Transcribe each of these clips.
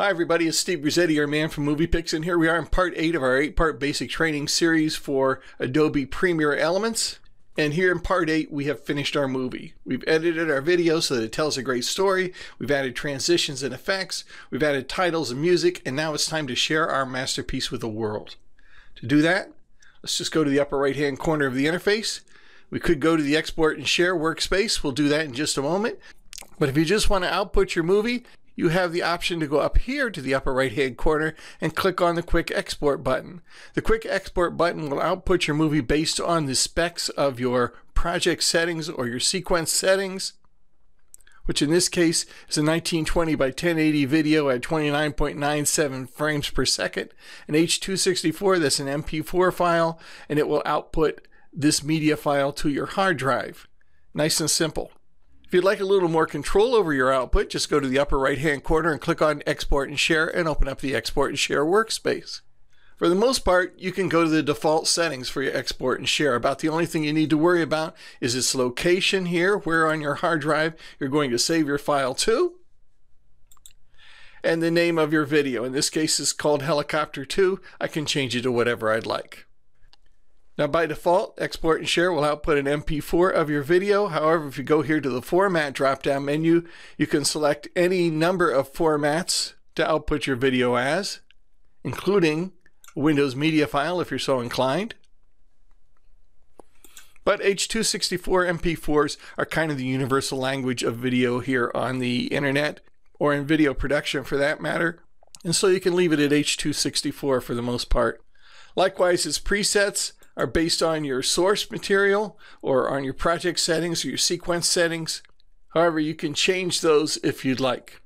Hi everybody, it's Steve Grisetti, your man from Muvipix, and here we are in part 8 of our 8-part basic training series for Adobe Premiere Elements. And here in part 8, we have finished our movie. We've edited our video so that it tells a great story, we've added transitions and effects, we've added titles and music, and now it's time to share our masterpiece with the world. To do that, let's just go to the upper right hand corner of the interface. We could go to the export and share workspace, we'll do that in just a moment. But if you just want to output your movie, you have the option to go up here to the upper right hand corner and click on the quick export button. The quick export button will output your movie based on the specs of your project settings or your sequence settings, which in this case is a 1920 by 1080 video at 29.97 frames per second, an H264 that's an MP4 file, and it will output this media file to your hard drive. Nice and simple. If you'd like a little more control over your output, just go to the upper right hand corner and click on Export and Share and open up the Export and Share workspace. For the most part, you can go to the default settings for your export and share. About the only thing you need to worry about is its location here, where on your hard drive you're going to save your file to, and the name of your video. In this case, it's called Helicopter 2. I can change it to whatever I'd like. Now by default, export and share will output an MP4 of your video. However, if you go here to the format drop-down menu, you can select any number of formats to output your video as, including Windows media file if you're so inclined. But H264 MP4s are kind of the universal language of video here on the internet, or in video production for that matter. And so you can leave it at H264 for the most part. Likewise, its presets, are based on your source material or on your project settings or your sequence settings. However, you can change those if you'd like.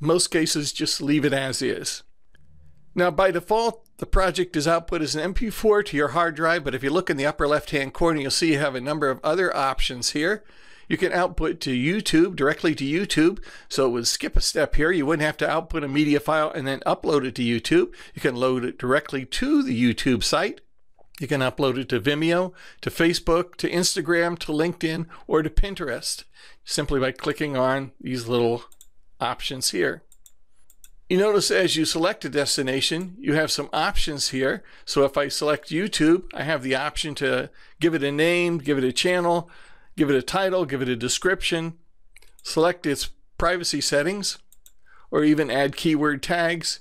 Most cases, just leave it as is. Now, by default, the project is output as an MP4 to your hard drive, but if you look in the upper left-hand corner, you'll see you have a number of other options here. You can output to YouTube, directly to YouTube, so it would skip a step here. You wouldn't have to output a media file and then upload it to YouTube. You can load it directly to the YouTube site. You can upload it to Vimeo, to Facebook, to Instagram, to LinkedIn, or to Pinterest simply by clicking on these little options here. You notice as you select a destination, you have some options here. So if I select YouTube, I have the option to give it a name, give it a channel, give it a title, give it a description, select its privacy settings, or even add keyword tags,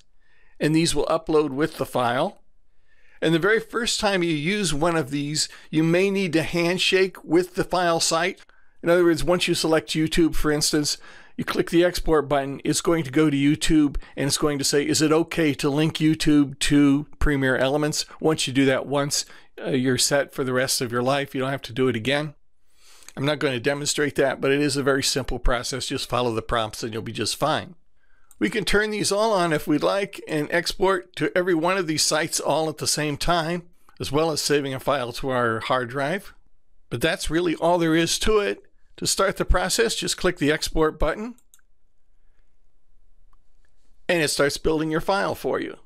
and these will upload with the file. And the very first time you use one of these, you may need to handshake with the file site. In other words, once you select YouTube, for instance, you click the export button, it's going to go to YouTube and it's going to say, is it okay to link YouTube to Premiere Elements? Once you do that once, uh, you're set for the rest of your life. You don't have to do it again. I'm not going to demonstrate that, but it is a very simple process. Just follow the prompts and you'll be just fine. We can turn these all on if we'd like and export to every one of these sites all at the same time, as well as saving a file to our hard drive. But that's really all there is to it. To start the process, just click the export button and it starts building your file for you.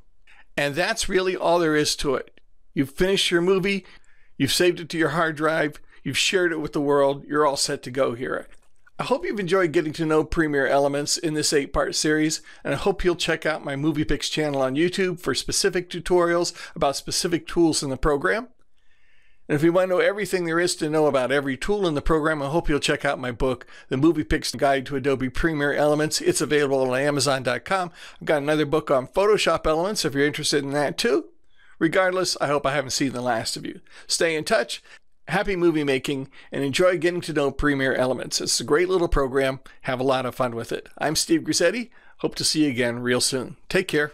And that's really all there is to it. You've finished your movie, you've saved it to your hard drive, you've shared it with the world, you're all set to go here. I hope you've enjoyed getting to know Premiere Elements in this eight part series, and I hope you'll check out my Muvipix channel on YouTube for specific tutorials about specific tools in the program. And if you want to know everything there is to know about every tool in the program, I hope you'll check out my book, The Muvipix Guide to Adobe Premiere Elements. It's available on Amazon.com. I've got another book on Photoshop Elements if you're interested in that too. Regardless, I hope I haven't seen the last of you. Stay in touch happy movie making, and enjoy getting to know Premiere Elements. It's a great little program. Have a lot of fun with it. I'm Steve Grisetti. Hope to see you again real soon. Take care.